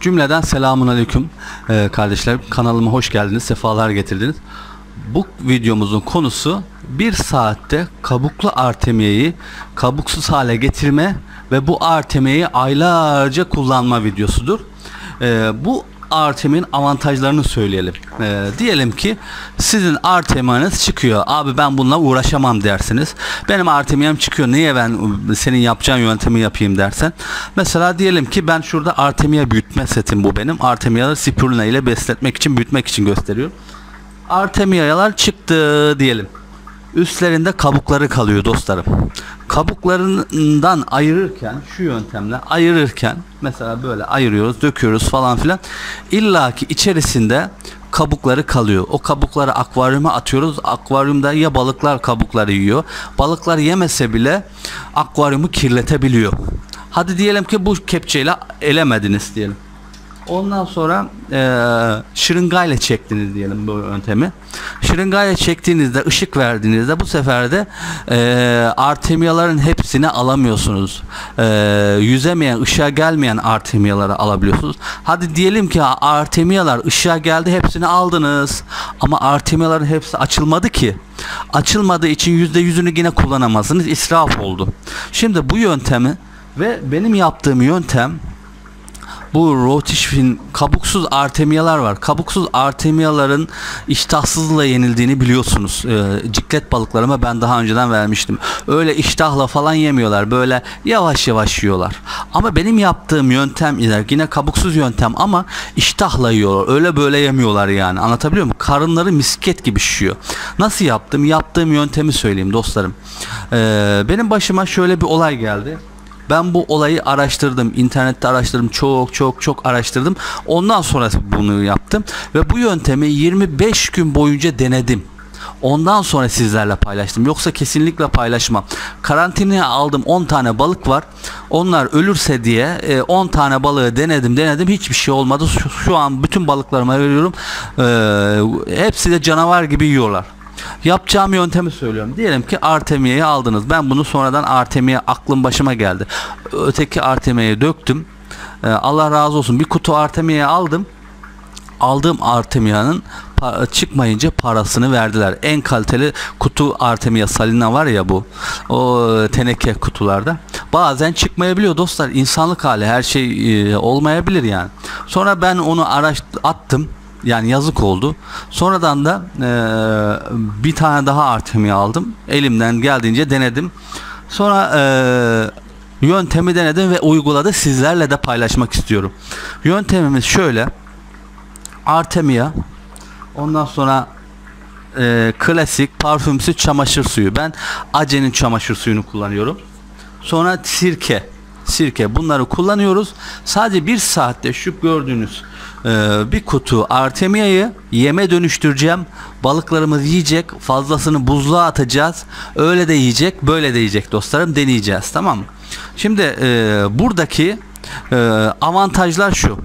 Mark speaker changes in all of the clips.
Speaker 1: Cümleden selamun aleyküm Ee, kardeşler. Kanalıma hoş geldiniz, sefalar getirdiniz. Bu videomuzun konusu bir saatte kabuklu artemiyeyi kabuksuz hale getirme ve bu artemiyeyi aylarca kullanma videosudur. Ee, bu Artem'in avantajlarını söyleyelim. Ee, diyelim ki sizin Artem'iniz çıkıyor. Abi ben bununla uğraşamam dersiniz. Benim Artemiyem çıkıyor. Niye ben senin yapacağın yöntemi yapayım dersen. Mesela diyelim ki ben şurada Artemia büyütme setim bu benim. Artemiyaları spirulina ile besletmek için büyütmek için gösteriyorum. Artemiyalar çıktı diyelim. Üstlerinde kabukları kalıyor dostlarım. Kabuklarından ayırırken şu yöntemle ayırırken mesela böyle ayırıyoruz, döküyoruz falan filan. İlla ki içerisinde kabukları kalıyor. O kabukları akvaryuma atıyoruz. Akvaryumda ya balıklar kabukları yiyor. Balıklar yemese bile akvaryumu kirletebiliyor. Hadi diyelim ki bu kepçeyle elemediniz diyelim. Ondan sonra e, şırıngayla çektiniz diyelim bu yöntemi. Şırıngayla çektiğinizde ışık verdiğinizde bu sefer de e, artemiyaların hepsini alamıyorsunuz. E, yüzemeyen, ışığa gelmeyen artemiyaları alabiliyorsunuz. Hadi diyelim ki artemiyalar ışığa geldi hepsini aldınız. Ama artemiyaların hepsi açılmadı ki. Açılmadığı için yüzde yüzünü yine kullanamazsınız. İsraf oldu. Şimdi bu yöntemi ve benim yaptığım yöntem bu rotişfin kabuksuz artemiyalar var. Kabuksuz artemiyaların iştahsızlığa yenildiğini biliyorsunuz. Ee, ciklet balıklarıma ben daha önceden vermiştim. Öyle iştahla falan yemiyorlar. Böyle yavaş yavaş yiyorlar. Ama benim yaptığım yöntem yine kabuksuz yöntem ama iştahla yiyorlar. Öyle böyle yemiyorlar yani. Anlatabiliyor muyum? Karınları misket gibi şişiyor. Nasıl yaptım? Yaptığım yöntemi söyleyeyim dostlarım. Ee, benim başıma şöyle bir olay geldi. Ben bu olayı araştırdım. internette araştırdım. Çok çok çok araştırdım. Ondan sonra bunu yaptım. Ve bu yöntemi 25 gün boyunca denedim. Ondan sonra sizlerle paylaştım. Yoksa kesinlikle paylaşmam. Karantinaya aldım 10 tane balık var. Onlar ölürse diye 10 e, tane balığı denedim denedim. Hiçbir şey olmadı. Şu, an bütün balıklarıma veriyorum. Ee, hepsi de canavar gibi yiyorlar. Yapacağım yöntemi söylüyorum. Diyelim ki Artemia'yı aldınız. Ben bunu sonradan Artemia aklım başıma geldi. Öteki Artemia'yı döktüm. Ee, Allah razı olsun. Bir kutu Artemia'yı aldım. Aldığım Artemia'nın çıkmayınca parasını verdiler. En kaliteli kutu Artemia Salina var ya bu. O teneke kutularda. Bazen çıkmayabiliyor dostlar. İnsanlık hali her şey e, olmayabilir yani. Sonra ben onu araş attım yani yazık oldu. Sonradan da e, bir tane daha Artemia aldım. Elimden geldiğince denedim. Sonra e, yöntemi denedim ve uyguladı. Sizlerle de paylaşmak istiyorum. Yöntemimiz şöyle. Artemia ondan sonra e, klasik parfümsüz çamaşır suyu. Ben Ace'nin çamaşır suyunu kullanıyorum. Sonra sirke. Sirke bunları kullanıyoruz. Sadece bir saatte şu gördüğünüz ee, bir kutu artemia'yı yeme dönüştüreceğim. Balıklarımız yiyecek. Fazlasını buzluğa atacağız. Öyle de yiyecek, böyle de yiyecek dostlarım. Deneyeceğiz. Tamam mı? Şimdi e, buradaki e, avantajlar şu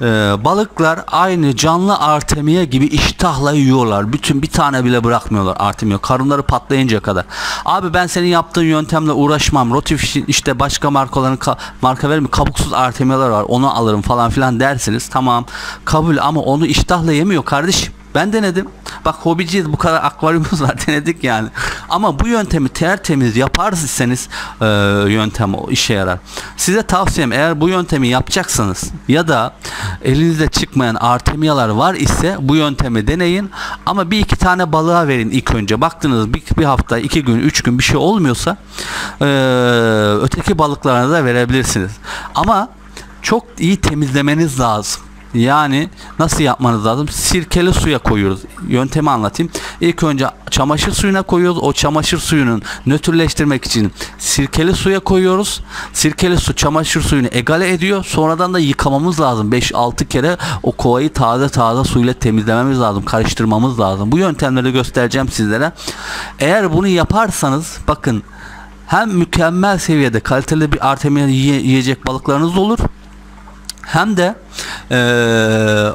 Speaker 1: e, balıklar aynı canlı artemia gibi iştahla yiyorlar. Bütün bir tane bile bırakmıyorlar artemia. Karınları patlayınca kadar. Abi ben senin yaptığın yöntemle uğraşmam. Rotifish'in işte başka markaların ka- marka vermiyor. Kabuksuz artemiyalar var. Onu alırım falan filan dersiniz. Tamam kabul ama onu iştahla yemiyor kardeşim. Ben denedim. Bak hobiciyiz bu kadar akvaryumumuz var denedik yani. Ama bu yöntemi tertemiz yaparsanız e, yöntem işe yarar. Size tavsiyem eğer bu yöntemi yapacaksanız ya da elinizde çıkmayan artemiyalar var ise bu yöntemi deneyin. Ama bir iki tane balığa verin ilk önce. Baktınız bir, bir hafta, iki gün, üç gün bir şey olmuyorsa e, öteki balıklarına da verebilirsiniz. Ama çok iyi temizlemeniz lazım. Yani nasıl yapmanız lazım? Sirkeli suya koyuyoruz. Yöntemi anlatayım. İlk önce çamaşır suyuna koyuyoruz. O çamaşır suyunun nötrleştirmek için sirkeli suya koyuyoruz. Sirkeli su çamaşır suyunu egale ediyor. Sonradan da yıkamamız lazım. 5-6 kere o kovayı taze taze suyla temizlememiz lazım. Karıştırmamız lazım. Bu yöntemleri göstereceğim sizlere. Eğer bunu yaparsanız bakın hem mükemmel seviyede kaliteli bir artemia yiyecek balıklarınız olur hem de ee,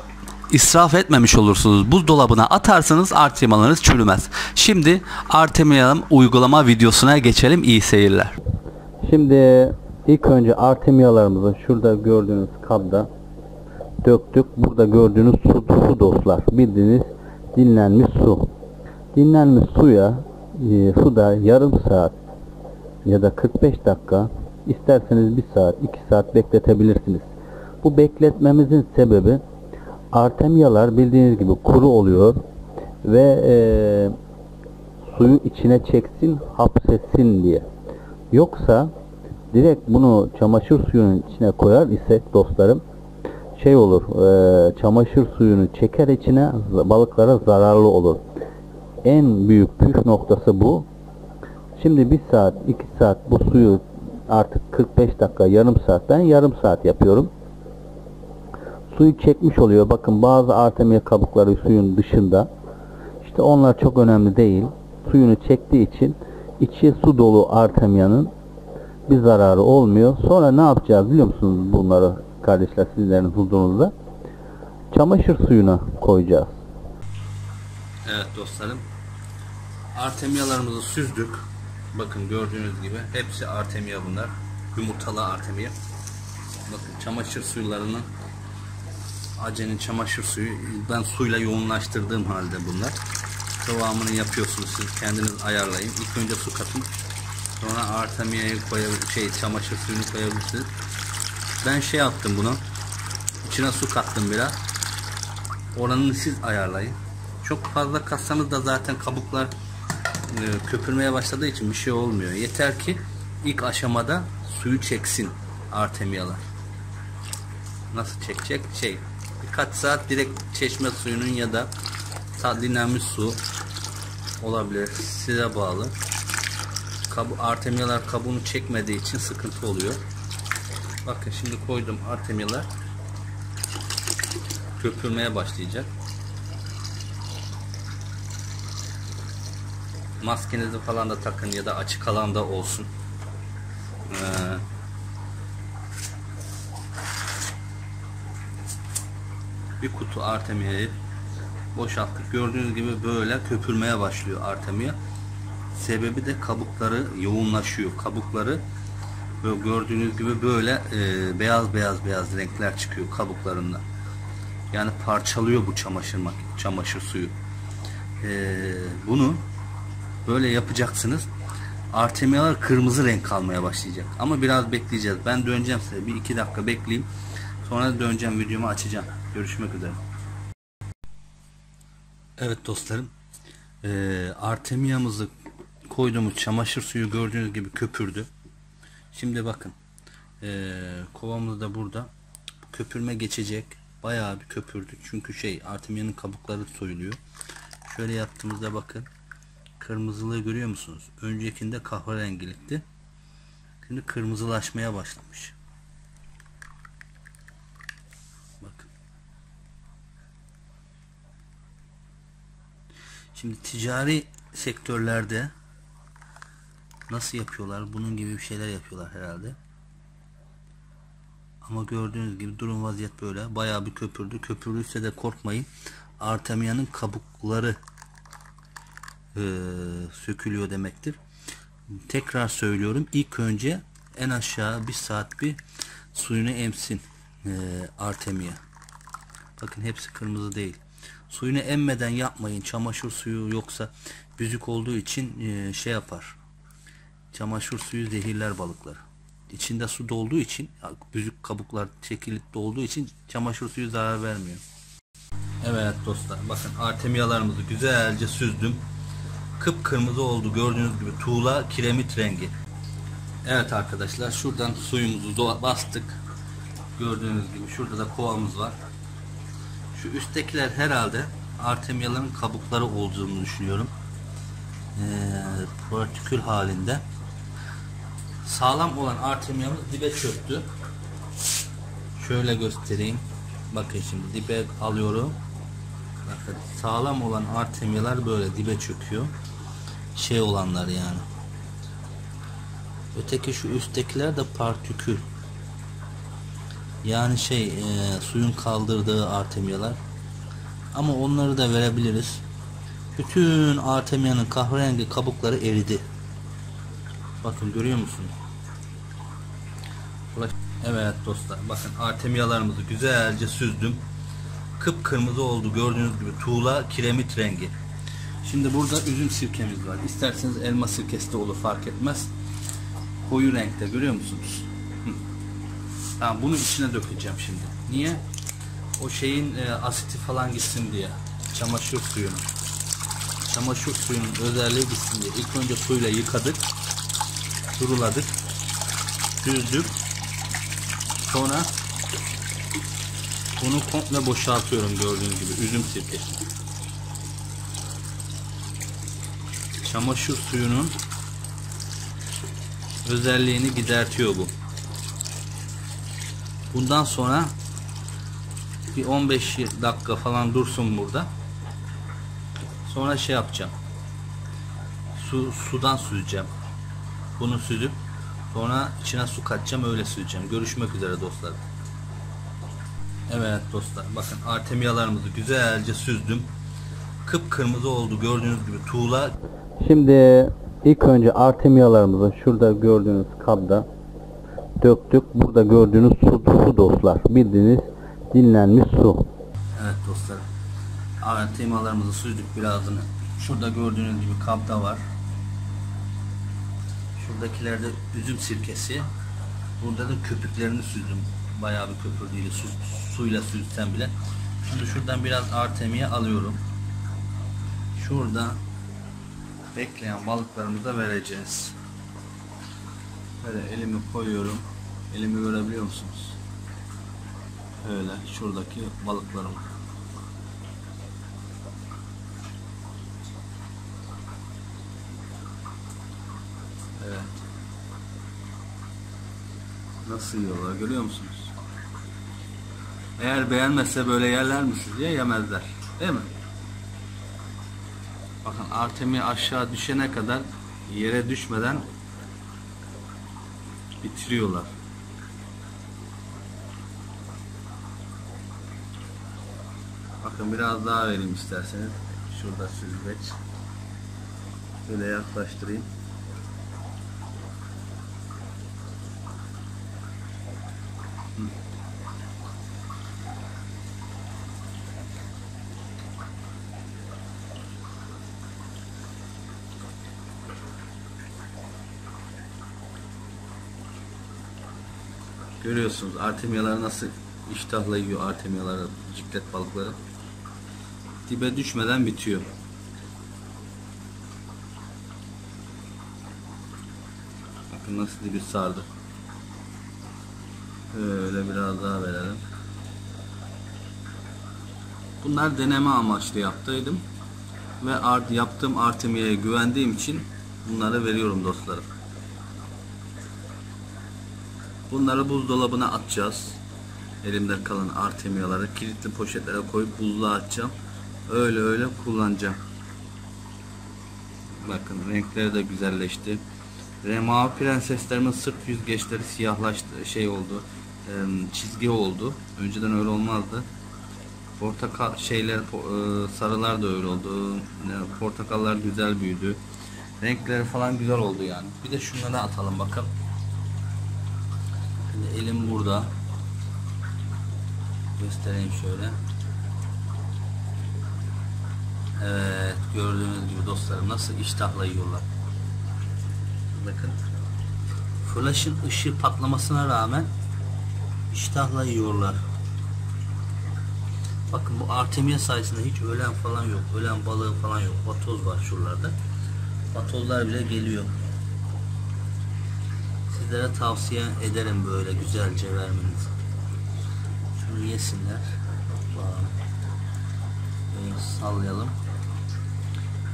Speaker 1: israf etmemiş olursunuz. Buzdolabına atarsanız artemiyalarınız çürümez. Şimdi Artemia uygulama videosuna geçelim. İyi seyirler. Şimdi ilk önce artemiyalarımızı şurada gördüğünüz kabda döktük. Burada gördüğünüz su, su dostlar. Bildiğiniz dinlenmiş su. Dinlenmiş suya e, suda yarım saat ya da 45 dakika isterseniz 1 saat 2 saat bekletebilirsiniz. Bu bekletmemizin sebebi artemyalar bildiğiniz gibi kuru oluyor ve e, suyu içine çeksin hapsetsin diye. Yoksa direkt bunu çamaşır suyunun içine koyar isek dostlarım şey olur e, çamaşır suyunu çeker içine balıklara zararlı olur. En büyük püf noktası bu. Şimdi bir saat, iki saat bu suyu artık 45 dakika, yarım saat ben yarım saat yapıyorum. Suyu çekmiş oluyor. Bakın bazı artemia kabukları suyun dışında. İşte onlar çok önemli değil. Suyunu çektiği için içi su dolu artemiyanın bir zararı olmuyor. Sonra ne yapacağız biliyor musunuz bunları kardeşler sizlerin huzurunuzda? Çamaşır suyuna koyacağız.
Speaker 2: Evet dostlarım. Artemyalarımızı süzdük. Bakın gördüğünüz gibi hepsi artemya bunlar. Yumurtalı artemya. Bakın çamaşır suylarının acenin çamaşır suyu ben suyla yoğunlaştırdığım halde bunlar. Kıvamını yapıyorsunuz siz kendiniz ayarlayın. İlk önce su katın. Sonra artemiyayı koyabilir, şey çamaşır suyunu koyabilirsiniz. Ben şey yaptım bunu. İçine su kattım biraz. Oranını siz ayarlayın. Çok fazla katsanız da zaten kabuklar e, köpürmeye başladığı için bir şey olmuyor. Yeter ki ilk aşamada suyu çeksin artemiyalar. Nasıl çekecek? Şey birkaç saat direkt çeşme suyunun ya da dinlenmiş su olabilir. Size bağlı. Kabu, artemyalar kabuğunu çekmediği için sıkıntı oluyor. Bakın şimdi koydum artemyalar köpürmeye başlayacak. Maskenizi falan da takın ya da açık alanda olsun. Ee, bir kutu artemiyayı boşalttık. Gördüğünüz gibi böyle köpürmeye başlıyor artemiya. Sebebi de kabukları yoğunlaşıyor. Kabukları böyle gördüğünüz gibi böyle e, beyaz beyaz beyaz renkler çıkıyor kabuklarında. Yani parçalıyor bu çamaşır çamaşır suyu. E, bunu böyle yapacaksınız. Artemiyalar kırmızı renk almaya başlayacak. Ama biraz bekleyeceğiz. Ben döneceğim size. Bir iki dakika bekleyeyim. Sonra döneceğim videomu açacağım. Görüşmek üzere. Evet dostlarım. Ee, artemiyamızı koyduğumuz çamaşır suyu gördüğünüz gibi köpürdü. Şimdi bakın. Ee, kovamız da burada. Köpürme geçecek. Bayağı bir köpürdü. Çünkü şey artemiyanın kabukları soyuluyor. Şöyle yaptığımızda bakın. Kırmızılığı görüyor musunuz? Öncekinde kahverengilikti. Şimdi kırmızılaşmaya başlamış. Bakın. Şimdi ticari sektörlerde nasıl yapıyorlar? Bunun gibi bir şeyler yapıyorlar herhalde. Ama gördüğünüz gibi durum vaziyet böyle. Bayağı bir köpürdü. Köpürdüyse de korkmayın. Artemiyanın kabukları e, sökülüyor demektir. Tekrar söylüyorum. İlk önce en aşağı bir saat bir suyunu emsin e, Artemia. Bakın hepsi kırmızı değil. Suyunu emmeden yapmayın. Çamaşır suyu yoksa büzük olduğu için e, şey yapar. Çamaşır suyu zehirler balıkları. İçinde su dolduğu için büzük kabuklar çekilikte olduğu için çamaşır suyu zarar vermiyor. Evet dostlar bakın artemiyalarımızı güzelce süzdüm kıpkırmızı oldu. Gördüğünüz gibi tuğla kiremit rengi. Evet arkadaşlar şuradan suyumuzu bastık. Gördüğünüz gibi şurada da kovamız var. Şu üsttekiler herhalde artemyaların kabukları olduğunu düşünüyorum. Ee, partikül halinde. Sağlam olan artemyamız dibe çöktü. Şöyle göstereyim. Bakın şimdi dibe alıyorum. Bakın sağlam olan artemyalar böyle dibe çöküyor şey olanlar yani. Öteki şu üsttekiler de partikül. Yani şey e, suyun kaldırdığı artemyalar. Ama onları da verebiliriz. Bütün artemyanın kahverengi kabukları eridi. Bakın görüyor musunuz? Evet dostlar bakın artemiyalarımızı güzelce süzdüm. Kıpkırmızı oldu gördüğünüz gibi tuğla kiremit rengi. Şimdi burada üzüm sirkemiz var. İsterseniz elma sirkesi de olur fark etmez. Koyu renkte görüyor musunuz? Hı. Tamam bunu içine dökeceğim şimdi. Niye? O şeyin e, asiti falan gitsin diye. Çamaşır suyunun. Çamaşır suyunun özelliği gitsin diye. İlk önce suyla yıkadık. Duruladık. Süzdük. Sonra bunu komple boşaltıyorum gördüğünüz gibi üzüm sirkesi. Çamaşır suyunun özelliğini gidertiyor bu. Bundan sonra bir 15 dakika falan dursun burada. Sonra şey yapacağım. Su sudan süzeceğim. Bunu süzüp sonra içine su katacağım öyle süzeceğim. Görüşmek üzere dostlar. Evet dostlar bakın artemiyalarımızı güzelce süzdüm. Kıpkırmızı oldu gördüğünüz gibi tuğla.
Speaker 1: Şimdi ilk önce artemiyalarımızı şurada gördüğünüz kabda döktük. Burada gördüğünüz su, su dostlar. Bildiğiniz dinlenmiş su.
Speaker 2: Evet dostlar. Artemiyalarımızı süzdük birazını. Şurada gördüğünüz gibi kabda var. Şuradakilerde üzüm sirkesi. Burada da köpüklerini süzdüm. Bayağı bir köpür değil. Su, suyla süzsem bile. Şimdi şuradan biraz artemiye alıyorum. Şurada bekleyen balıklarımıza vereceğiz. Böyle elimi koyuyorum. Elimi görebiliyor musunuz? Öyle şuradaki balıklarım. Evet. Nasıl yiyorlar görüyor musunuz? Eğer beğenmezse böyle yerler misiniz diye yemezler. Değil mi? Bakın Artemi aşağı düşene kadar yere düşmeden bitiriyorlar. Bakın biraz daha vereyim isterseniz. Şurada süzgeç. Şöyle yaklaştırayım. Görüyorsunuz artemyalar nasıl iştahla yiyor artemyaları, ciklet balıkları. Dibe düşmeden bitiyor. Bakın nasıl dibi sardı. Öyle biraz daha verelim. Bunlar deneme amaçlı yaptıydım. Ve art, yaptığım artemiyaya güvendiğim için bunları veriyorum dostlarım. Bunları buzdolabına atacağız. Elimde kalan artemiyaları kilitli poşetlere koyup buzluğa atacağım. Öyle öyle kullanacağım. Bakın renkleri de güzelleşti. Ve mavi prenseslerimin sırt yüzgeçleri siyahlaştı, şey oldu, çizgi oldu. Önceden öyle olmazdı. Portakal şeyler, sarılar da öyle oldu. Portakallar güzel büyüdü. Renkleri falan güzel oldu yani. Bir de şunları atalım bakalım. Şimdi elim burada. Göstereyim şöyle. Evet gördüğünüz gibi dostlarım nasıl iştahla yiyorlar. Bakın. Flash'ın ışığı patlamasına rağmen iştahla yiyorlar. Bakın bu Artemia sayesinde hiç ölen falan yok. Ölen balığı falan yok. Vatoz var şuralarda. Vatozlar bile geliyor. Sizlere tavsiye ederim böyle güzelce vermenizi. Şunu yesinler. Böyle sallayalım.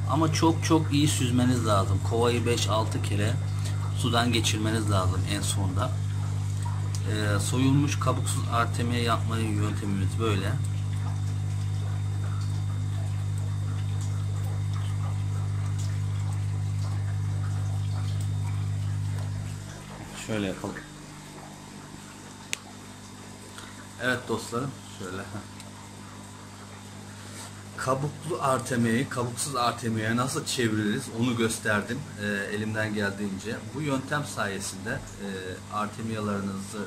Speaker 2: Ama çok çok iyi süzmeniz lazım. Kovayı 5-6 kere sudan geçirmeniz lazım en sonda. Ee, soyulmuş kabuksuz artemiye yapma yöntemimiz böyle. Şöyle yapalım. Evet dostlarım şöyle. Kabuklu artemiyi kabuksuz artemiye nasıl çeviririz onu gösterdim e, elimden geldiğince. Bu yöntem sayesinde e, artemiyalarınızı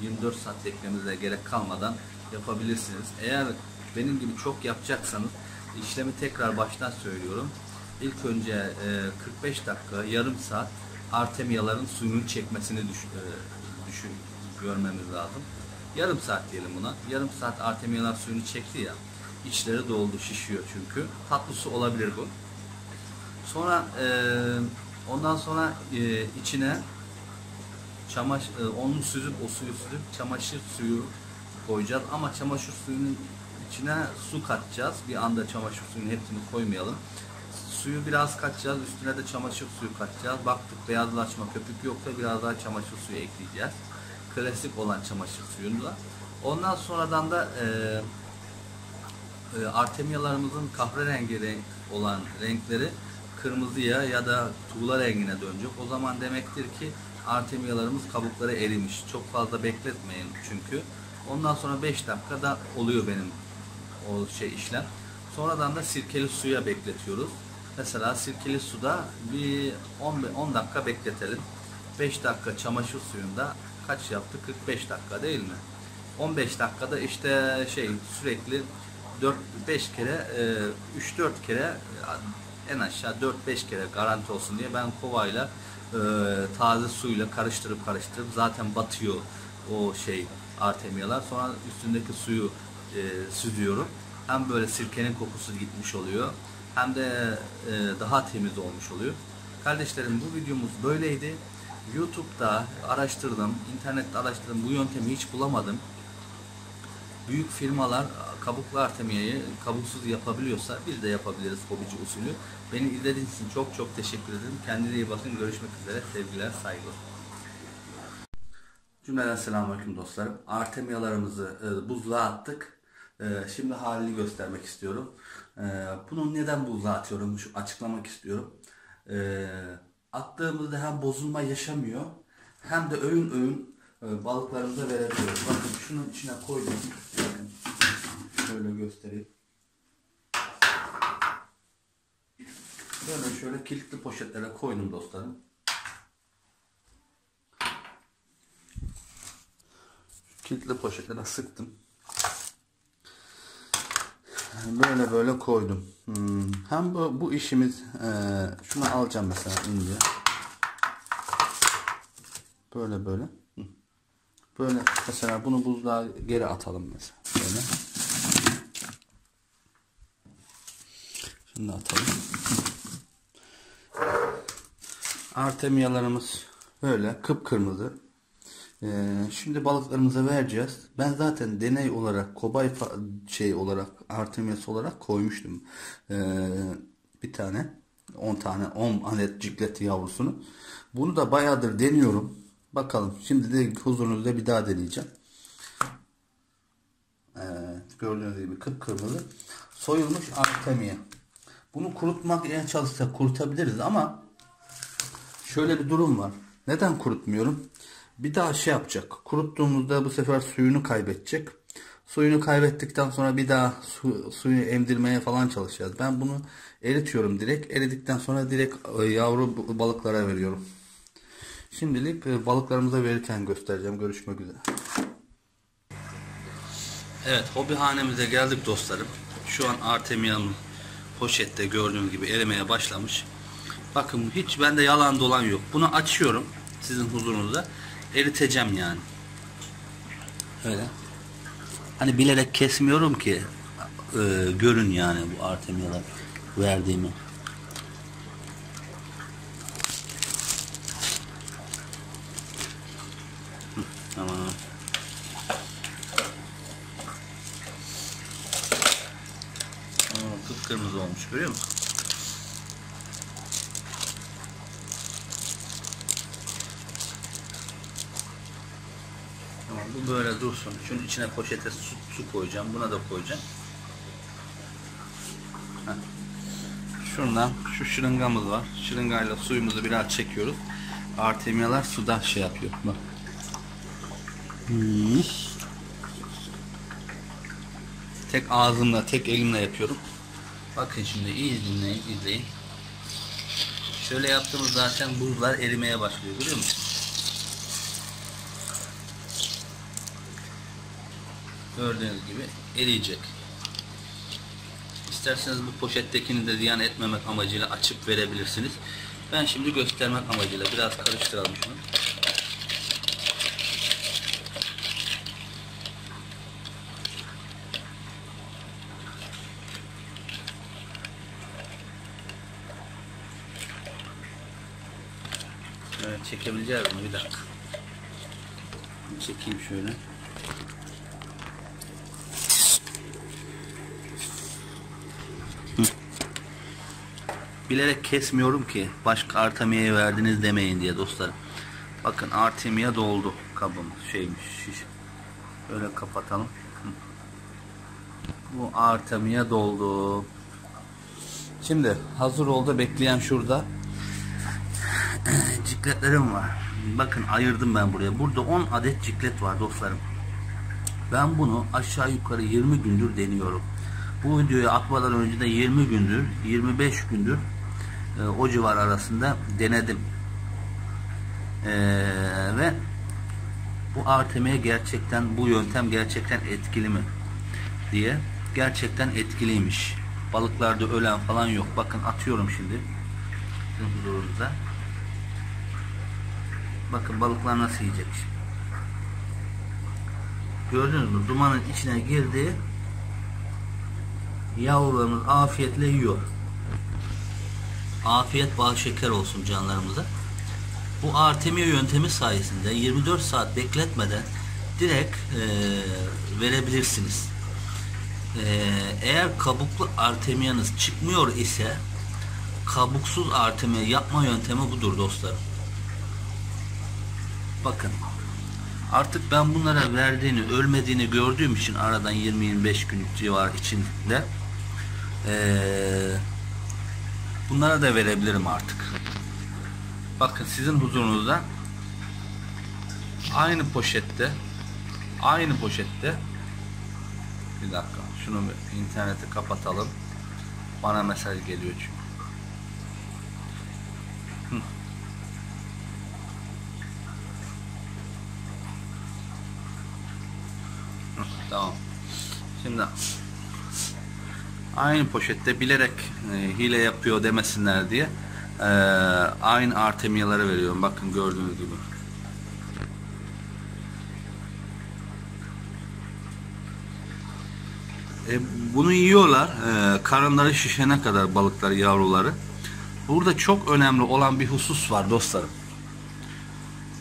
Speaker 2: e,
Speaker 1: 24 saat beklemenize gerek kalmadan yapabilirsiniz. Eğer benim gibi çok yapacaksanız işlemi tekrar baştan söylüyorum. İlk önce e, 45 dakika, yarım saat artemiyaların suyunu çekmesini düş, e, düşün, görmemiz lazım. Yarım saat diyelim buna. Yarım saat artemiyalar suyunu çekti ya. İçleri doldu, şişiyor çünkü. Tatlı su olabilir bu. Sonra e, ondan sonra e, içine çamaş e, onu süzüp o suyu süzüp çamaşır suyu koyacağız ama çamaşır suyunun içine su katacağız. Bir anda çamaşır suyunun hepsini koymayalım. Suyu biraz katacağız. Üstüne de çamaşır suyu katacağız. Baktık beyazlaşma köpük yoksa biraz daha çamaşır suyu ekleyeceğiz. Klasik olan çamaşır suyunda. Ondan sonradan da e, e, artemyalarımızın kahverengi renk olan renkleri kırmızıya ya da tuğla rengine dönecek. O zaman demektir ki artemyalarımız kabukları erimiş. Çok fazla bekletmeyin çünkü. Ondan sonra 5 dakikada oluyor benim o şey işlem. Sonradan da sirkeli suya bekletiyoruz. Mesela sirkeli suda bir 10, 10 dakika bekletelim. 5 dakika çamaşır suyunda kaç yaptı? 45 dakika değil mi? 15 dakikada işte şey sürekli 4-5 kere 3-4 kere en aşağı 4-5 kere garanti olsun diye ben kovayla e, taze suyla karıştırıp karıştırıp zaten batıyor o şey artemyalar. Sonra üstündeki suyu e, süzüyorum. Hem böyle sirkenin kokusu gitmiş oluyor hem de e, daha temiz olmuş oluyor. Kardeşlerim bu videomuz böyleydi. YouTube'da araştırdım, internette araştırdım. Bu yöntemi hiç bulamadım. Büyük firmalar kabuklu artemiyayı kabuksuz yapabiliyorsa biz de yapabiliriz hobici usulü. Beni izlediğiniz için çok çok teşekkür ederim. Kendinize iyi bakın. Görüşmek üzere. Sevgiler, saygılar. Cümleden selamünaleyküm dostlarım. Artemiyalarımızı e, buzluğa attık. E, şimdi halini göstermek istiyorum. E, bunu neden buzluğa atıyorum? Şu açıklamak istiyorum. E, attığımızda hem bozulma yaşamıyor hem de öğün öğün e, balıklarımıza verebiliyoruz. Bakın şunun içine koydum. Şöyle göstereyim. Böyle şöyle kilitli poşetlere koydum dostlarım. Kilitli poşetlere sıktım. Böyle böyle koydum. Hmm. Hem bu, bu işimiz e, şunu alacağım mesela ince. Böyle böyle. Böyle mesela bunu buzluğa geri atalım mesela. Böyle. Şimdi atalım. Artemiyalarımız böyle kıpkırmızı. Ee, şimdi balıklarımıza vereceğiz. Ben zaten deney olarak kobay şey olarak artemiyası olarak koymuştum. Ee, bir tane 10 tane 10 adet cikleti yavrusunu. Bunu da bayağıdır deniyorum. Bakalım. Şimdi de huzurunuzda bir daha deneyeceğim. Evet, gördüğünüz gibi kıpkırmızı soyulmuş artemiya. Bunu kurutmak en çalışsak kurutabiliriz ama şöyle bir durum var. Neden kurutmuyorum? Bir daha şey yapacak. Kuruttuğumuzda bu sefer suyunu kaybedecek. Suyunu kaybettikten sonra bir daha su, suyu emdirmeye falan çalışacağız. Ben bunu eritiyorum direkt. Eridikten sonra direkt e, yavru balıklara veriyorum. Şimdilik e, balıklarımıza verirken göstereceğim. Görüşmek üzere. Evet hobi hanemize geldik dostlarım. Şu an Artemia'nın poşette gördüğünüz gibi erimeye başlamış. Bakın hiç bende yalan dolan yok. Bunu açıyorum sizin huzurunuzda. Eriteceğim yani. Öyle. Hani bilerek kesmiyorum ki e, görün yani bu Artemia'lar verdiğimi. Tamam. Aa, kıpkırmızı görüyor musun? Tamam bu böyle dursun. Şunun içine poşete su, su koyacağım. Buna da koyacağım. Heh. Şuradan şu şırıngamız var. Şırıngayla suyumuzu biraz çekiyoruz. Artemyalar suda şey yapıyor. Bak. Hmm. Tek ağzımla, tek elimle yapıyorum. Bakın şimdi iyi dinleyin, izleyin. Şöyle yaptığımız zaten buzlar erimeye başlıyor. Görüyor musunuz?
Speaker 2: Gördüğünüz gibi eriyecek. İsterseniz bu poşettekini de ziyan etmemek amacıyla açıp verebilirsiniz. Ben şimdi göstermek amacıyla biraz karıştıralım şunu. Evet çekebileceğiz mi? Bir dakika. Çekeyim şöyle. Bilerek kesmiyorum ki başka Artemia'ya verdiniz demeyin diye dostlarım. Bakın Artemia doldu kabımız şeymiş şiş. Böyle kapatalım. Bu Artemia doldu. Şimdi hazır oldu bekleyen şurada cikletlerim var. Bakın ayırdım ben buraya. Burada 10 adet ciklet var dostlarım. Ben bunu aşağı yukarı 20 gündür deniyorum. Bu videoyu atmadan önce de 20 gündür, 25 gündür e, o civar arasında denedim. E, ve bu ARTM'ye gerçekten bu yöntem gerçekten etkili mi diye gerçekten etkiliymiş. Balıklarda ölen falan yok. Bakın atıyorum şimdi. Sizin huzurunuza. Bakın balıklar nasıl yiyecek. Gördünüz mü? Dumanın içine girdi. Yavrularımız afiyetle yiyor. Afiyet bal şeker olsun canlarımıza. Bu Artemia yöntemi sayesinde 24 saat bekletmeden direkt e, verebilirsiniz. E, eğer kabuklu Artemia'nız çıkmıyor ise kabuksuz Artemia yapma yöntemi budur dostlarım. Bakın artık ben bunlara verdiğini ölmediğini gördüğüm için aradan 20-25 gün civar içinde ee, bunlara da verebilirim artık. Bakın sizin huzurunuzda aynı poşette aynı poşette bir dakika şunu interneti kapatalım. Bana mesaj geliyor çünkü Tamam. Şimdi aynı poşette bilerek e, hile yapıyor demesinler diye e, aynı artemiyaları veriyorum. Bakın gördüğünüz gibi. E, bunu yiyorlar. E, karınları şişene kadar balıklar yavruları. Burada çok önemli olan bir husus var dostlarım.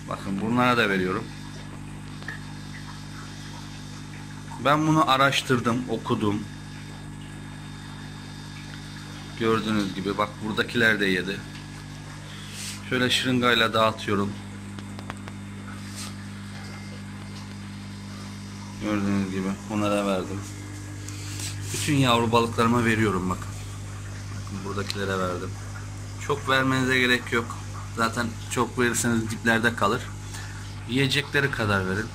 Speaker 2: Bakın bunlara da veriyorum. Ben bunu araştırdım, okudum. Gördüğünüz gibi bak buradakiler de yedi. Şöyle şırıngayla dağıtıyorum. Gördüğünüz gibi onlara verdim. Bütün yavru balıklarıma veriyorum bakın. Bakın buradakilere verdim. Çok vermenize gerek yok. Zaten çok verirseniz diplerde kalır. Yiyecekleri kadar verin.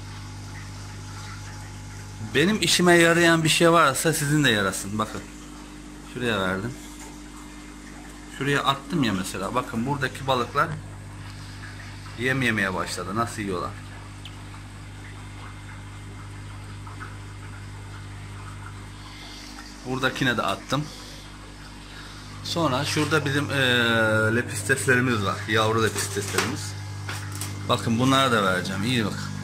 Speaker 2: Benim işime yarayan bir şey varsa sizin de yarasın. Bakın. Şuraya verdim. Şuraya attım ya mesela. Bakın buradaki balıklar yem yemeye başladı. Nasıl yiyorlar? Buradakine de attım. Sonra şurada bizim ee, lepisteslerimiz var. Yavru lepisteslerimiz. Bakın bunlara da vereceğim. İyi bakın.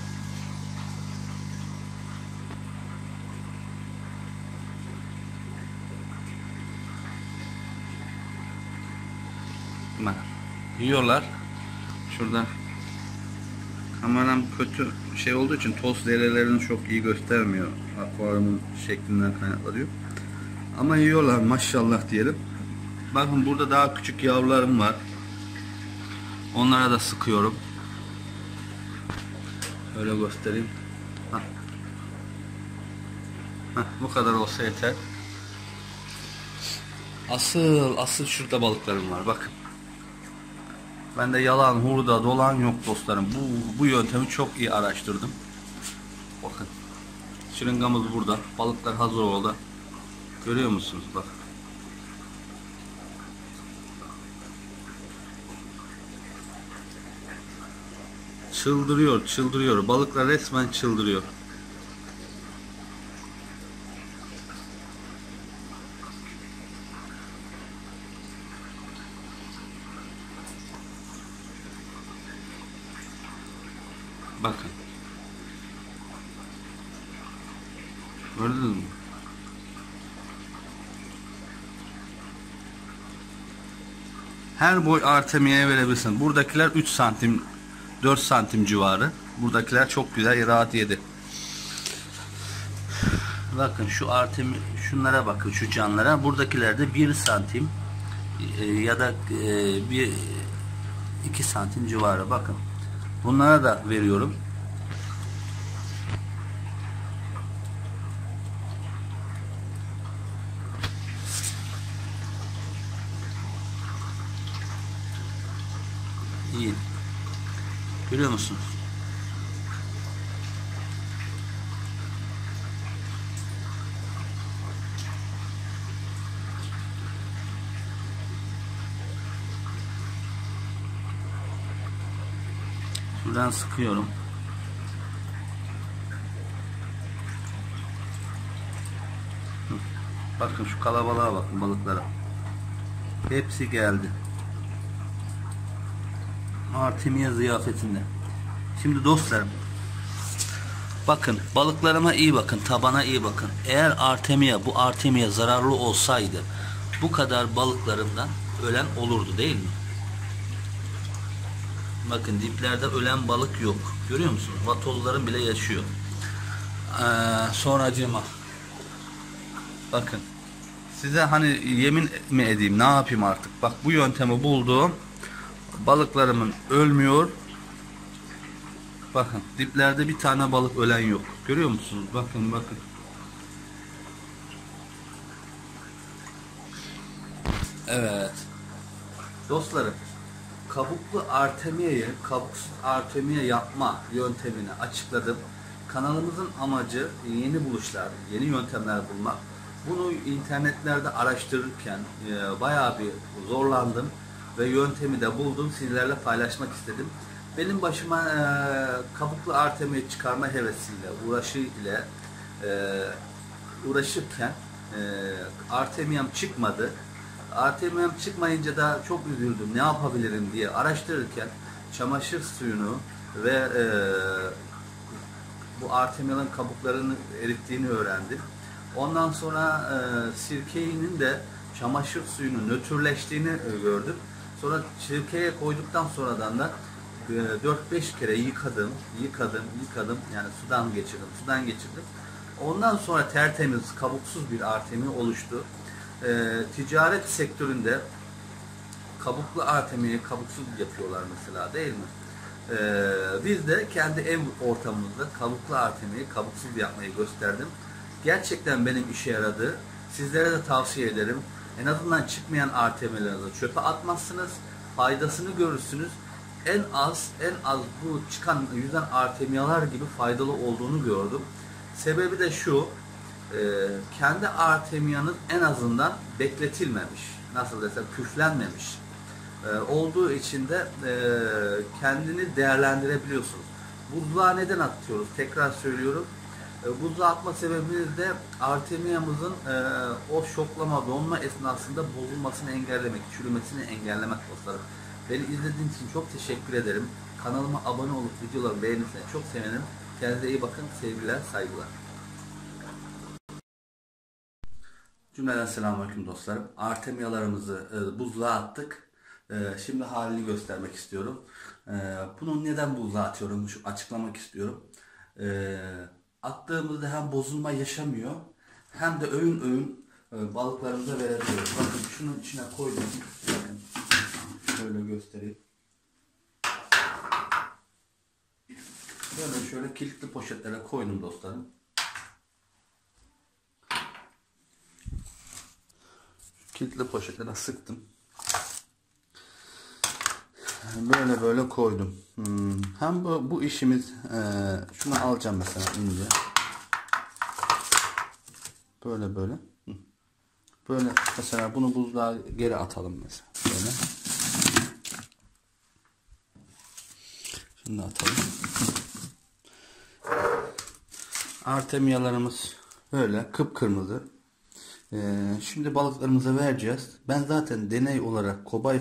Speaker 2: Bak, yiyorlar. Şurada kameram kötü şey olduğu için toz derelerini çok iyi göstermiyor. Akvaryumun şeklinden kaynaklanıyor. Ama yiyorlar maşallah diyelim. Bakın burada daha küçük yavrularım var. Onlara da sıkıyorum. Öyle göstereyim. Hah. Hah, bu kadar olsa yeter. Asıl asıl şurada balıklarım var. Bakın. Bende yalan, hurda, dolan yok dostlarım. Bu, bu yöntemi çok iyi araştırdım. Bakın. Şırıngamız burada. Balıklar hazır oldu. Görüyor musunuz? Bak. Çıldırıyor, çıldırıyor. Balıklar resmen çıldırıyor.
Speaker 1: Bakın. Gördünüz mü? Her boy artemiyeye verebilirsin. Buradakiler 3 santim 4 santim civarı. Buradakiler çok güzel rahat yedi.
Speaker 2: Bakın şu artem şunlara bakın şu canlara. Buradakilerde 1 santim e, ya da e, bir 2 santim civarı. Bakın. Bunlara da veriyorum. İyi. Görüyor musunuz? Şuradan sıkıyorum. Bakın şu kalabalığa bakın balıklara. Hepsi geldi. Artemia ziyafetinde. Şimdi dostlarım bakın balıklarıma iyi bakın tabana iyi bakın. Eğer Artemia bu Artemia zararlı olsaydı bu kadar balıklarımdan ölen olurdu değil mi? Bakın diplerde ölen balık yok. Görüyor musunuz? Vatolların bile yaşıyor. Ee, sonracığıma bakın
Speaker 1: Size hani yemin mi edeyim ne yapayım artık. Bak bu yöntemi buldum. Balıklarımın ölmüyor. Bakın diplerde bir tane balık ölen yok. Görüyor musunuz? Bakın bakın. Evet. Dostlarım kabuklu artemiyeyi kabuksuz artemiye yapma yöntemini açıkladım. Kanalımızın amacı yeni buluşlar, yeni yöntemler bulmak. Bunu internetlerde araştırırken e, bayağı bir zorlandım ve yöntemi de buldum. Sizlerle paylaşmak istedim. Benim başıma e, kabuklu artemiye çıkarma hevesiyle, uğraşı ile e, uğraşırken e, artemiyam çıkmadı. Artemiyam çıkmayınca da çok üzüldüm. Ne yapabilirim diye araştırırken çamaşır suyunu ve e, bu artemiyalın kabuklarını erittiğini öğrendim. Ondan sonra e, sirkeğinin de çamaşır suyunu nötrleştiğini e, gördüm. Sonra sirkeye koyduktan sonradan da e, 4-5 kere yıkadım, yıkadım, yıkadım. Yani sudan geçirdim, sudan geçirdim. Ondan sonra tertemiz, kabuksuz bir artemi oluştu. E, ticaret sektöründe kabuklu artemiyi kabuksuz yapıyorlar mesela değil mi? Ee, biz de kendi ev ortamımızda kabuklu artemiyi kabuksuz yapmayı gösterdim. Gerçekten benim işe yaradı. Sizlere de tavsiye ederim. En azından çıkmayan artemilerinizi çöpe atmazsınız. Faydasını görürsünüz. En az en az bu çıkan yüzden artemiyalar gibi faydalı olduğunu gördüm. Sebebi de şu. E, kendi artemiyanız en azından bekletilmemiş. Nasıl desem küflenmemiş e, olduğu için de e, kendini değerlendirebiliyorsunuz. Buzluğa neden atıyoruz? Tekrar söylüyorum. E, buzluğa atma sebebimiz de artemiyamızın e, o şoklama, donma esnasında bozulmasını engellemek, çürümesini engellemek dostlarım. Beni izlediğiniz için çok teşekkür ederim. Kanalıma abone olup videoları beğenirseniz çok sevinirim. Kendinize iyi bakın. Sevgiler, saygılar. Cümleden selamünaleyküm dostlarım. Artemiyalarımızı e, buzluğa attık. Ee, şimdi halini göstermek istiyorum. Ee, bunu neden buzluğa atıyorum? Şu açıklamak istiyorum. Ee, attığımızda hem bozulma yaşamıyor hem de öğün öğün e, balıklarımıza verebiliyoruz. Bakın şunun içine koydum. Şöyle göstereyim. Böyle şöyle kilitli poşetlere koydum dostlarım. Kilitli poşetlere sıktım böyle böyle koydum. Hmm. Hem bu, bu işimiz e, şunu alacağım mesela ince. Böyle böyle. Böyle mesela bunu buzluğa geri atalım mesela. Böyle. Şimdi atalım. Artemiyalarımız böyle kıpkırmızı. Ee, şimdi balıklarımıza vereceğiz. Ben zaten deney olarak kobay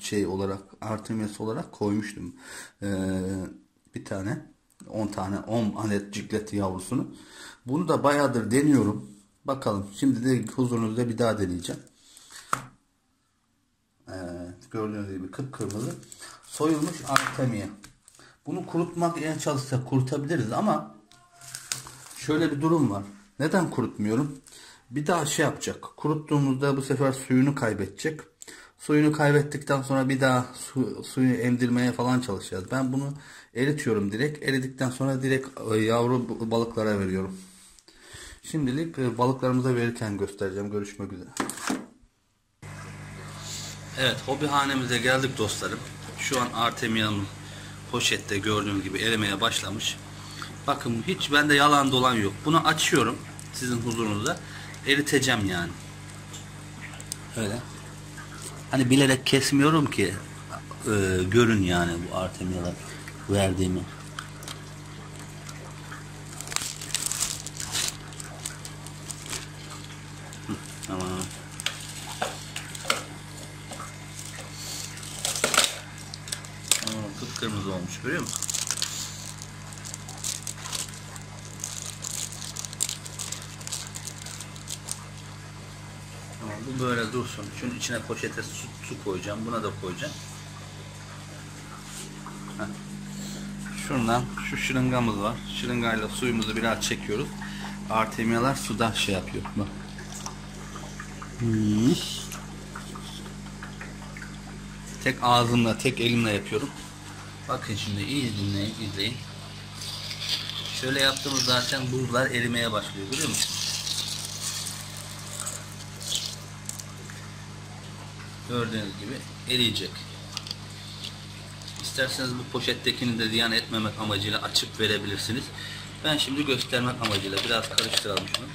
Speaker 1: şey olarak Artemis olarak koymuştum. Ee, bir tane
Speaker 2: 10 tane 10 adet ciklet yavrusunu. Bunu da bayağıdır deniyorum. Bakalım şimdi de huzurunuzda bir daha deneyeceğim. Evet, gördüğünüz gibi kıpkırmızı soyulmuş artemia. Bunu kurutmak en çalışsak kurutabiliriz ama şöyle bir durum var. Neden kurutmuyorum? Bir daha şey yapacak. Kuruttuğumuzda bu sefer suyunu kaybedecek. Suyunu kaybettikten sonra bir daha su, suyu emdirmeye falan çalışacağız. Ben bunu eritiyorum direkt. Eridikten sonra direkt e, yavru balıklara veriyorum. Şimdilik e, balıklarımıza verirken göstereceğim. Görüşmek üzere. Evet hobi hanemize geldik dostlarım. Şu an Artemia'nın poşette gördüğünüz gibi erimeye başlamış. Bakın hiç bende yalan dolan yok. Bunu açıyorum sizin huzurunuzda. Eriteceğim yani. Öyle. Hani bilerek kesmiyorum ki e, görün yani bu Artemia'lar verdiğimi. Tamam. Aa, kıpkırmızı olmuş görüyor musun? Tamam, bu dursun. Şunun içine poşete su, su koyacağım. Buna da koyacağım. Heh. Şuradan şu şırıngamız var. Şırıngayla suyumuzu biraz çekiyoruz. Artemiyalar suda şey yapıyor. Bak. Tek ağzımla, tek elimle yapıyorum. Bakın şimdi iyi dinleyin, izleyin. Şöyle yaptığımız zaten buzlar erimeye başlıyor görüyor musun? Gördüğünüz gibi eriyecek. İsterseniz bu poşettekini de ziyan etmemek amacıyla açıp verebilirsiniz. Ben şimdi göstermek amacıyla biraz karıştıralım şunu.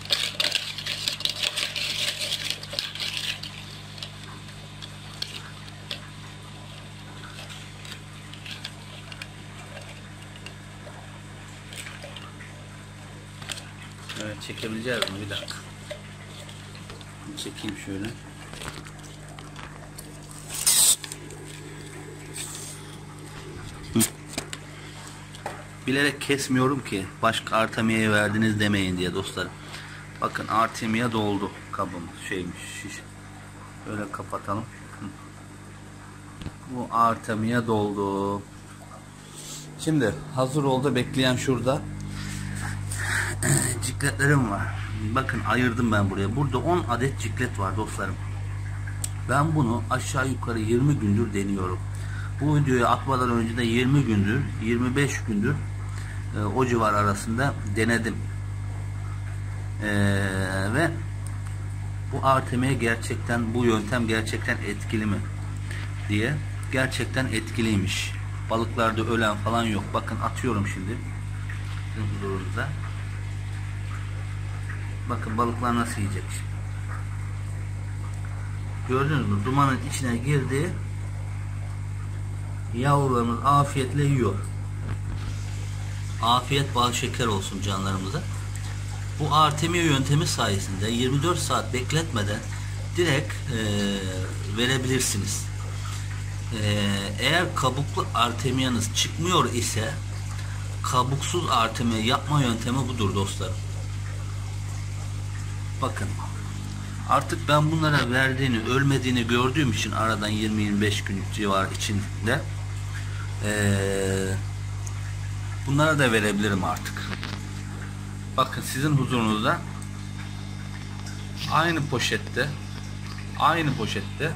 Speaker 2: Evet çekebileceğiz mi? Bir dakika. Çekeyim şöyle. Bilerek kesmiyorum ki başka Artemia'ya verdiniz demeyin diye dostlarım. Bakın Artemia doldu kabım şeymiş şiş. Böyle kapatalım. Bu Artemia doldu. Şimdi hazır oldu bekleyen şurada cikletlerim var. Bakın ayırdım ben buraya. Burada 10 adet ciklet var dostlarım. Ben bunu aşağı yukarı 20 gündür deniyorum. Bu videoyu atmadan önce de 20 gündür, 25 gündür e, o civar arasında denedim. E, ve bu ATM gerçekten bu yöntem gerçekten etkili mi diye gerçekten etkiliymiş. Balıklarda ölen falan yok. Bakın atıyorum şimdi. Sizin huzurunuzda. Bakın balıklar nasıl yiyecek şimdi. Gördünüz mü? Dumanın içine girdi. Yavrularımız afiyetle yiyor. Afiyet bal şeker olsun canlarımıza. Bu Artemia yöntemi sayesinde 24 saat bekletmeden direkt e, verebilirsiniz. E, eğer kabuklu Artemia'nız çıkmıyor ise kabuksuz Artemia yapma yöntemi budur dostlarım. Bakın artık ben bunlara verdiğini ölmediğini gördüğüm için aradan 20-25 gün civar içinde ee, bunlara da verebilirim artık. Bakın sizin huzurunuzda aynı poşette aynı poşette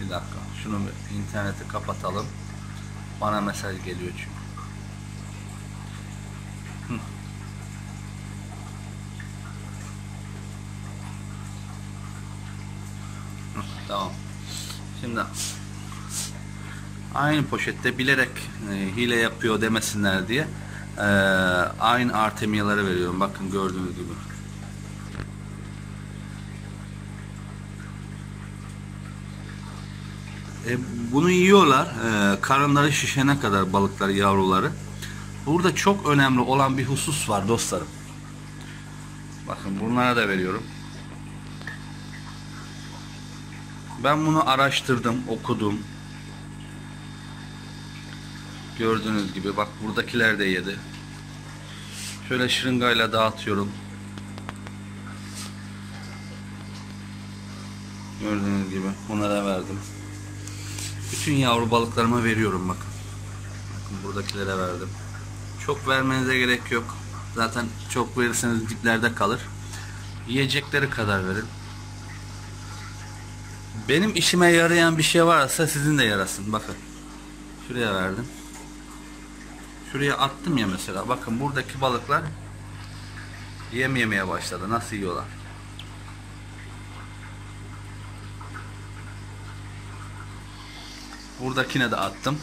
Speaker 2: bir dakika şunu bir interneti kapatalım. Bana mesaj geliyor çünkü. Tamam. Şimdi aynı poşette bilerek e, hile yapıyor demesinler diye e, aynı artemiyaları veriyorum. Bakın gördüğünüz gibi. E, bunu yiyorlar. E, karınları şişene kadar balıklar yavruları. Burada çok önemli olan bir husus var dostlarım. Bakın bunlara da veriyorum. Ben bunu araştırdım, okudum.
Speaker 1: Gördüğünüz gibi bak buradakiler de yedi. Şöyle şırıngayla dağıtıyorum. Gördüğünüz gibi bunlara verdim. Bütün yavru balıklarıma veriyorum bakın. Bakın buradakilere verdim. Çok vermenize gerek yok. Zaten çok verirseniz diplerde kalır. Yiyecekleri kadar verin. Benim işime yarayan bir şey varsa sizin de yarasın. Bakın. Şuraya verdim. Şuraya attım ya mesela. Bakın buradaki balıklar yem yemeye başladı. Nasıl yiyorlar? Buradakine de attım.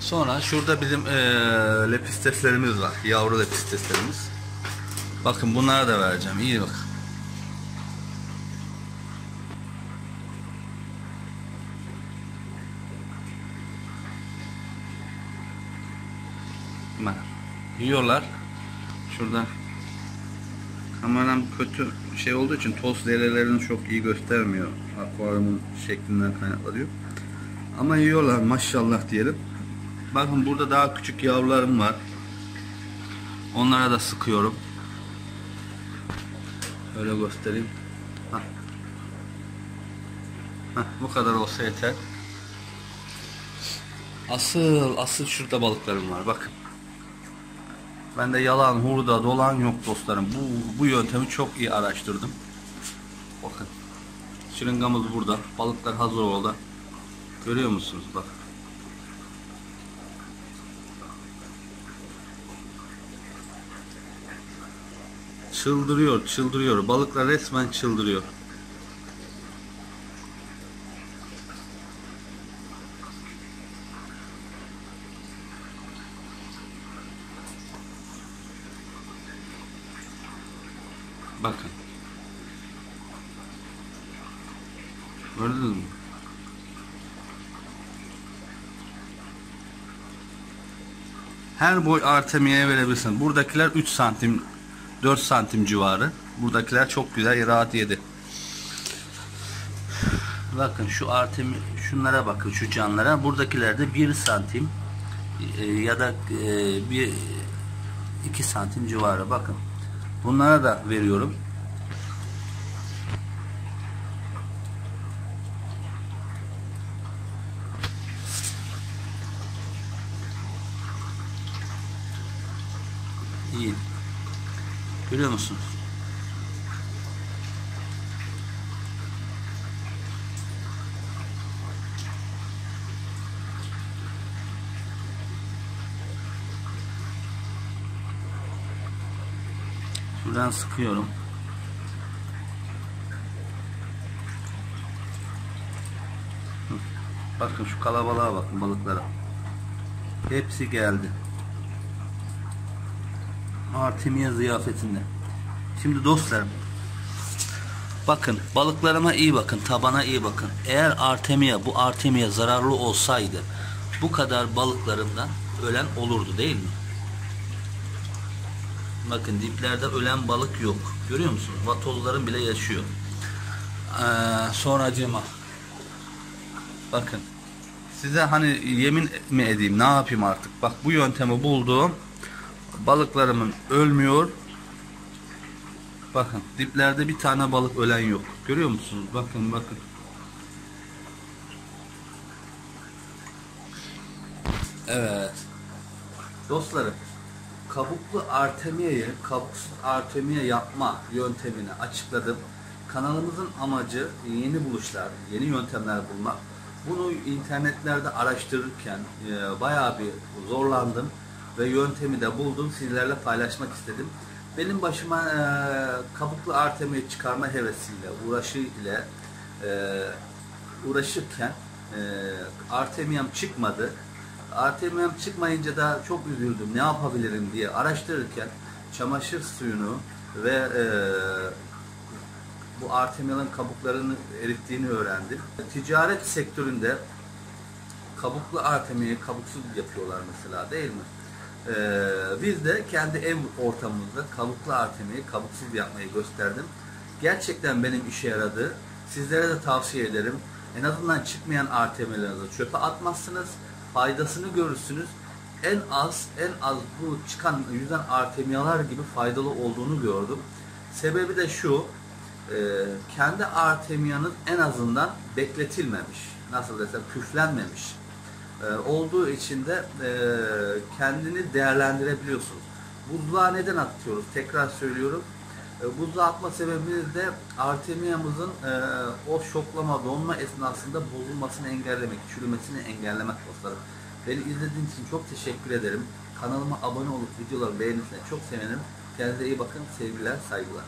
Speaker 1: Sonra şurada bizim ee, lepisteslerimiz var. Yavru lepisteslerimiz. Bakın bunlara da vereceğim. İyi bak. Yiyorlar. Şurada kameram kötü şey olduğu için toz derelerini çok iyi göstermiyor. Akvaryumun şeklinden kaynaklanıyor. Ama yiyorlar maşallah diyelim. Bakın burada daha küçük yavrularım var. Onlara da sıkıyorum. Öyle göstereyim. Hah. Hah, bu kadar olsa yeter. Asıl asıl şurada balıklarım var. Bakın. Bende yalan, hurda, dolan yok dostlarım. Bu bu yöntemi çok iyi araştırdım. Bakın. Şırıngamız burada. Balıklar hazır oldu. Görüyor musunuz? Bak. Çıldırıyor, çıldırıyor. Balıklar resmen çıldırıyor. Bakın. Gördünüz mü? Her boy artemiyeye verebilirsin. Buradakiler 3 santim 4 santim civarı. Buradakiler çok güzel rahat yedi. Bakın şu artemi şunlara bakın şu canlara. Buradakilerde 1 santim e, ya da e, bir 2 santim civarı. Bakın. Bunlara da veriyorum. İyi. Görüyor musunuz? Şuradan sıkıyorum. Bakın şu kalabalığa bakın balıklara. Hepsi geldi. Artemia ziyafetinde. Şimdi dostlarım bakın balıklarıma iyi bakın tabana iyi bakın. Eğer Artemia bu Artemia zararlı olsaydı bu kadar balıklarımdan ölen olurdu değil mi? Bakın diplerde ölen balık yok. Görüyor musunuz? Vatozların bile yaşıyor. Ee, sonracığıma bakın size hani yemin mi edeyim ne yapayım artık bak bu yöntemi buldum balıklarımın ölmüyor. Bakın diplerde bir tane balık ölen yok. Görüyor musunuz? Bakın bakın. Evet. Dostlarım kabuklu artemiyeyi kabuksuz artemiye yapma yöntemini açıkladım. Kanalımızın amacı yeni buluşlar yeni yöntemler bulmak. Bunu internetlerde araştırırken e, bayağı bir zorlandım ve yöntemi de buldum. Sizlerle paylaşmak istedim. Benim başıma e, kabuklu artemi çıkarma hevesiyle, uğraşı ile e, uğraşırken e, artemiyam çıkmadı. Artemiyam çıkmayınca da çok üzüldüm. Ne yapabilirim diye araştırırken çamaşır suyunu ve e, bu artemiyalın kabuklarını erittiğini öğrendim. Ticaret sektöründe kabuklu artemiyi kabuksuz yapıyorlar mesela değil mi? Ee, biz de kendi ev ortamımızda kabuklu artemiyi kabuksuz yapmayı gösterdim. Gerçekten benim işe yaradı. Sizlere de tavsiye ederim. En azından çıkmayan artemilerinizi çöpe atmazsınız. faydasını görürsünüz. En az en az bu çıkan yüzden artemyalar gibi faydalı olduğunu gördüm. Sebebi de şu. e, kendi artemyanız en azından bekletilmemiş. Nasıl desem püflenmemiş. E, olduğu için de e, kendini değerlendirebiliyorsunuz. Buzluğa neden atıyoruz? Tekrar söylüyorum. E, buzluğa atma sebebimiz de artemiyamızın e, o şoklama, donma esnasında bozulmasını engellemek, çürümesini engellemek dostlarım. Beni izlediğiniz için çok teşekkür ederim. Kanalıma abone olup videoları beğenirseniz çok sevinirim. Kendinize iyi bakın. Sevgiler, saygılar.